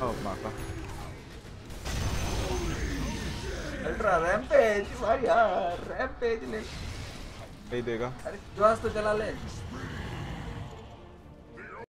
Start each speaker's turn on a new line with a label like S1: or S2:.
S1: Oh, mata.
S2: Ultra rampage भाई यार rampage ले
S1: नहीं देगा
S2: अरे जोस तो चला ले